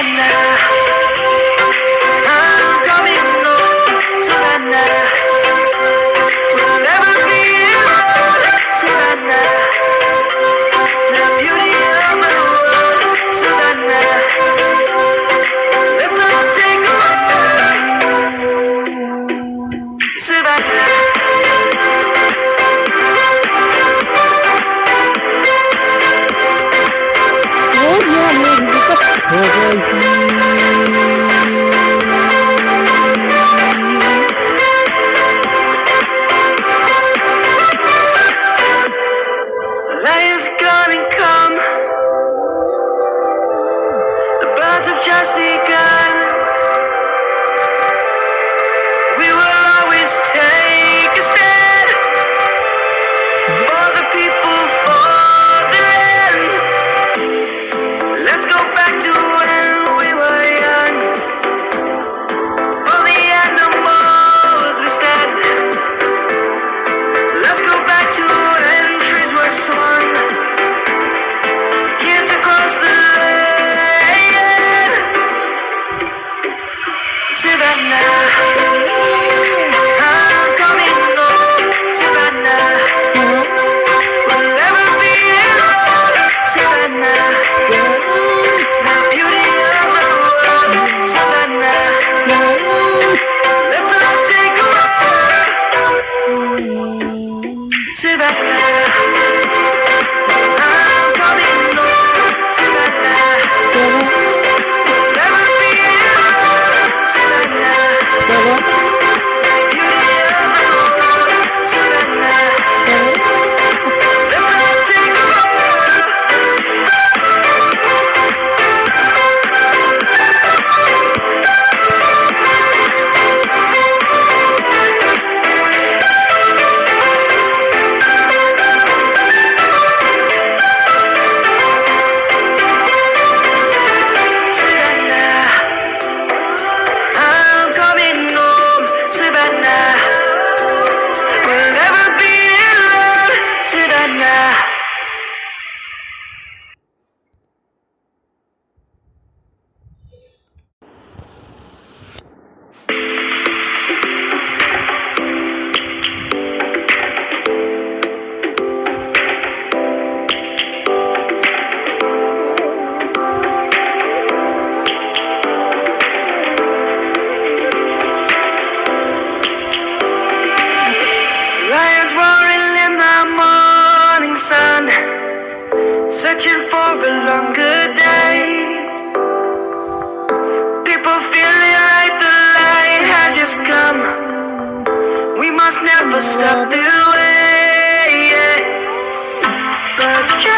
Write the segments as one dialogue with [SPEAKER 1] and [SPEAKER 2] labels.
[SPEAKER 1] Savannah. I'm coming home, Savannah. We'll never be Savannah. The beauty of the world, Savannah. Let's take a Savannah. Bye. Yeah.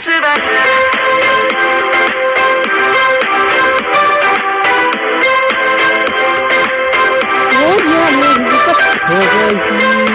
[SPEAKER 1] Hold on, wait, what's up?